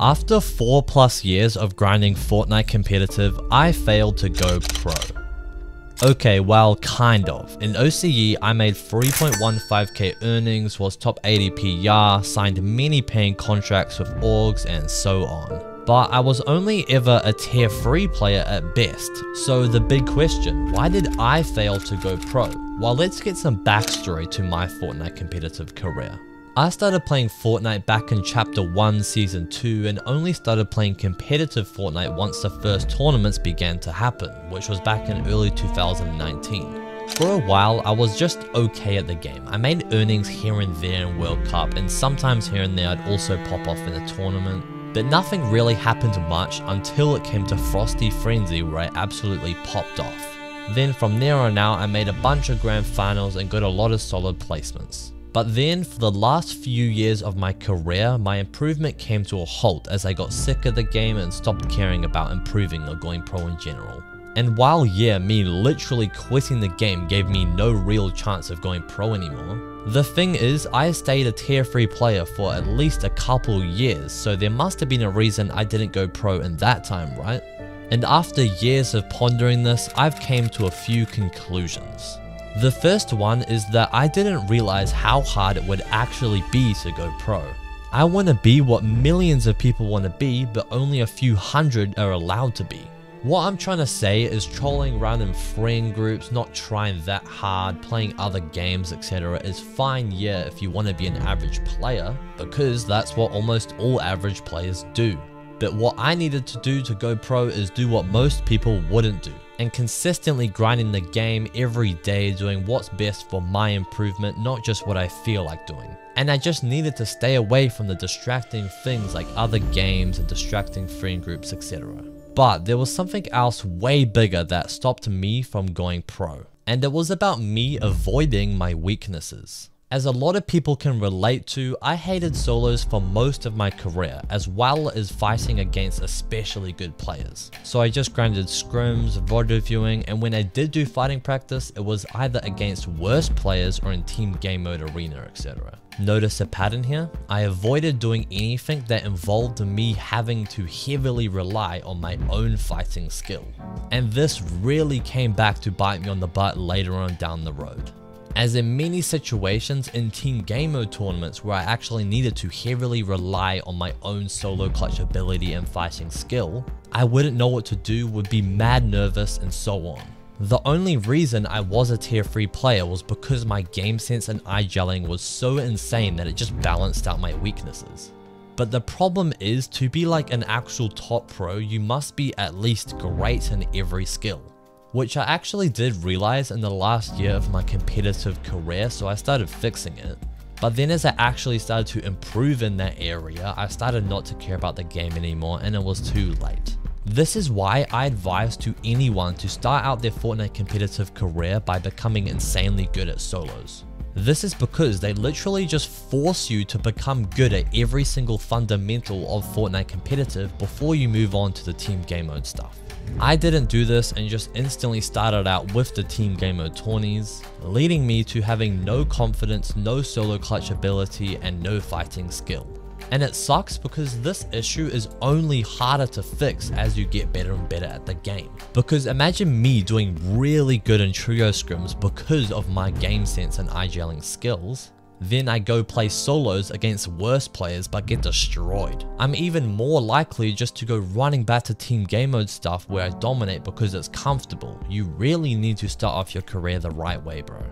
After 4 plus years of grinding Fortnite competitive, I failed to go pro. Okay, well, kind of. In OCE, I made 3.15k earnings, was top 80 PR, signed many paying contracts with orgs, and so on. But I was only ever a tier 3 player at best. So the big question, why did I fail to go pro? Well, let's get some backstory to my Fortnite competitive career. I started playing Fortnite back in Chapter 1 Season 2 and only started playing competitive Fortnite once the first tournaments began to happen, which was back in early 2019. For a while, I was just okay at the game. I made earnings here and there in World Cup and sometimes here and there I'd also pop off in a tournament. But nothing really happened much until it came to Frosty Frenzy where I absolutely popped off. Then from there on out I made a bunch of grand finals and got a lot of solid placements. But then, for the last few years of my career, my improvement came to a halt as I got sick of the game and stopped caring about improving or going pro in general. And while yeah, me literally quitting the game gave me no real chance of going pro anymore, the thing is, I stayed a tier 3 player for at least a couple years, so there must have been a reason I didn't go pro in that time, right? And after years of pondering this, I've came to a few conclusions. The first one is that I didn't realize how hard it would actually be to go pro. I want to be what millions of people want to be, but only a few hundred are allowed to be. What I'm trying to say is trolling around in friend groups, not trying that hard, playing other games, etc. is fine, yeah, if you want to be an average player, because that's what almost all average players do. But what I needed to do to go pro is do what most people wouldn't do and consistently grinding the game every day doing what's best for my improvement, not just what I feel like doing. And I just needed to stay away from the distracting things like other games and distracting friend groups, etc. But there was something else way bigger that stopped me from going pro. And it was about me avoiding my weaknesses. As a lot of people can relate to, I hated solos for most of my career, as well as fighting against especially good players. So I just grinded scrims, VOD viewing, and when I did do fighting practice, it was either against worse players or in team game mode arena, etc. Notice a pattern here? I avoided doing anything that involved me having to heavily rely on my own fighting skill. And this really came back to bite me on the butt later on down the road as in many situations in team game mode tournaments where I actually needed to heavily rely on my own solo clutch ability and fighting skill, I wouldn't know what to do, would be mad nervous and so on. The only reason I was a tier 3 player was because my game sense and IGLing was so insane that it just balanced out my weaknesses. But the problem is to be like an actual top pro you must be at least great in every skill which I actually did realize in the last year of my competitive career, so I started fixing it. But then as I actually started to improve in that area, I started not to care about the game anymore and it was too late. This is why I advise to anyone to start out their Fortnite competitive career by becoming insanely good at solos. This is because they literally just force you to become good at every single fundamental of Fortnite competitive before you move on to the team game mode stuff. I didn't do this and just instantly started out with the team game mode tourneys, leading me to having no confidence, no solo clutch ability, and no fighting skill. And it sucks because this issue is only harder to fix as you get better and better at the game. Because imagine me doing really good in trio scrims because of my game sense and IGLing skills, then I go play solos against worse players but get destroyed. I'm even more likely just to go running back to team game mode stuff where I dominate because it's comfortable. You really need to start off your career the right way bro.